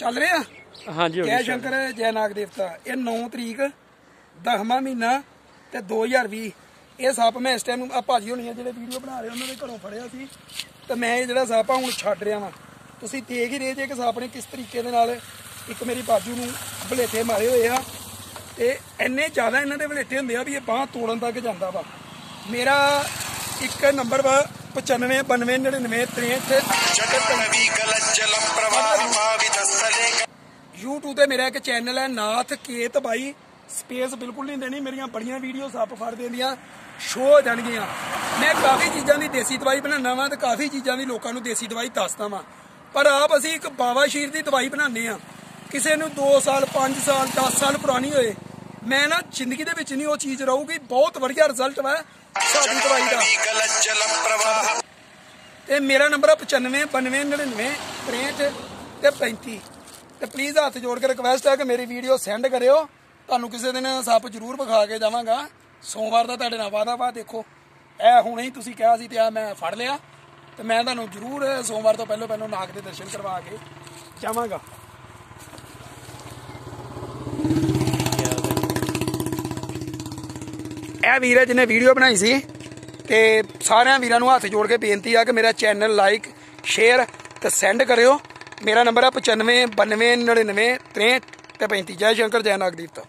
ਚੱਲ ਰਹੇ? ਆ ਹਾਂਜੀ ਜੈ ਸ਼ੰਕਰ ਜੈ ਨਾਗ ਦੇਵਤਾ। ਇਹ 9 ਤਰੀਕ 10ਵਾਂ ਮਹੀਨਾ ਤੇ 2020 ਇਹ ਸੱਪ ਮੈਂ ਇਸ ਟਾਈਮ ਆ ਭਾਜੀ ਹੋਣੀ ਆ ਜਿਹੜੇ ਵੀਡੀਓ ਬਣਾ ਰਹੇ ਉਹਨਾਂ ਦੇ ਘਰੋਂ ਫੜਿਆ ਸੀ। ਤੇ ਮੈਂ ਇਹ ਜਿਹੜਾ ਸੱਪ ਆ ਹੁਣ ਛੱਡ ਰਿਹਾ ਵਾਂ। ਤੁਸੀਂ ਦੇਖ ਹੀ ਰਹੇ ਜੇ ਕਿ ਸੱਪ ਨੇ ਕਿਸ ਤਰੀਕੇ ਦੇ ਨਾਲ ਇੱਕ ਮੇਰੀ ਬਾਜੂ ਨੂੰ ਬਲੇਟੇ ਮਾਰੇ ਹੋਏ ਆ। ਤੇ ਇੰਨੇ ਜ਼ਿਆਦਾ ਇਹਨਾਂ ਦੇ ਬਲੇਟੇ ਹੁੰਦੇ ਆ ਵੀ ਇਹ ਬਾਹ ਤੋੜਨ ਤੱਕ ਜਾਂਦਾ ਵਾ। ਮੇਰਾ ਇੱਕ ਨੰਬਰ ਵਾ 95 92 99 63 ਜਗਤ ਨਵੀ ਗਲਤ ਪ੍ਰਵਾਹ YouTube ਤੇ ਮੇਰਾ ਇੱਕ ਚੈਨਲ ਹੈ ਨਾਥ ਕੇਤ ਬਾਈ। ਸਪੇਸ ਬਿਲਕੁਲ ਨਹੀਂ ਦੇਣੀ, ਮੇਰੀਆਂ ਬੜੀਆਂ ਵੀਡੀਓ ਸੱਪ ਫੜ ਦਿੰਦੀਆਂ ਸ਼ੋ ਹੋ ਜਾਣਗੀਆਂ। ਮੈਂ ਕਾਫੀ ਚੀਜ਼ਾਂ ਦੀ ਦੇਸੀ ਦਵਾਈ ਬਣਾਉਣਾ ਵਾਂ ਤੇ ਕਾਫੀ ਚੀਜ਼ਾਂ ਦੀ ਲੋਕਾਂ ਨੂੰ ਦੇਸੀ ਦਵਾਈ ਦੱਸਦਾ ਵਾਂ। ਪਰ ਆਪ ਅਸੀਂ ਇੱਕ ਬਾਵਾ ਸ਼ੀਰ ਦੀ ਦਵਾਈ ਬਣਾਉਂਦੇ ਆ ਕਿਸੇ ਨੂੰ 2 ਸਾਲ 5 ਸਾਲ 10 ਸਾਲ ਪੁਰਾਣੀ ਹੋਏ, ਮੈਂ ਨਾ ਜ਼ਿੰਦਗੀ ਦੇ ਵਿੱਚ ਨਹੀਂ ਉਹ ਚੀਜ਼ ਰਹੂਗੀ, ਬਹੁਤ ਵਧੀਆ ਰਿਜ਼ਲਟ ਵਾ ਸਾਡੀ ਦਵਾਈ ਦਾ। ਤੇ ਮੇਰਾ ਨੰਬਰ ਆ 95 92 99 63 ਤੇ 35 ਤੇ ਪਲੀਜ਼ ਹੱਥ ਜੋੜ ਕੇ ਰਿਕਵੈਸਟ ਹੈ ਕਿ ਮੇਰੀ ਵੀਡੀਓ ਸੈਂਡ ਕਰਿਓ। ਤੁਹਾਨੂੰ ਕਿਸੇ ਦਿਨ ਸੱਪ ਜ਼ਰੂਰ ਵਿਖਾ ਕੇ ਜਾਵਾਂਗਾ। ਸੋਮਵਾਰ ਦਾ ਤੁਹਾਡੇ ਨਾਲ ਵਾਦਾ ਵਾ, ਦੇਖੋ। ਇਹ ਹੁਣੇ ਹੀ ਤੁਸੀਂ ਕਿਹਾ ਸੀ ਤੇ ਆ ਮੈਂ ਫੜ ਲਿਆ। ਤੇ ਮੈਂ ਤੁਹਾਨੂੰ ਜ਼ਰੂਰ ਸੋਮਵਾਰ ਤੋਂ ਪਹਿਲਾਂ ਪਹਿਲਾਂ ਨਾਗ ਦੇ ਦਰਸ਼ਨ ਕਰਵਾ ਕੇ ਜਾਵਾਂਗਾ। ਇਹ ਵੀਰ ਹੈ ਜਿਹਨੇ ਵੀਡੀਓ ਬਣਾਈ ਸੀ ਤੇ ਸਾਰਿਆਂ ਵੀਰਾਂ ਨੂੰ ਹੱਥ ਜੋੜ ਕੇ ਬੇਨਤੀ ਆ ਕਿ ਮੇਰਾ ਚੈਨਲ ਲਾਈਕ ਸ਼ੇਅਰ ਤੇ ਸੈਂਡ ਕਰਿਓ। ਮੇਰਾ ਨੰਬਰ ਹੈ 95 92 99 63 ਤੇ 35 ਜੈ ਸ਼ੰਕਰ ਜੈ ਨਾਗਦੀਪ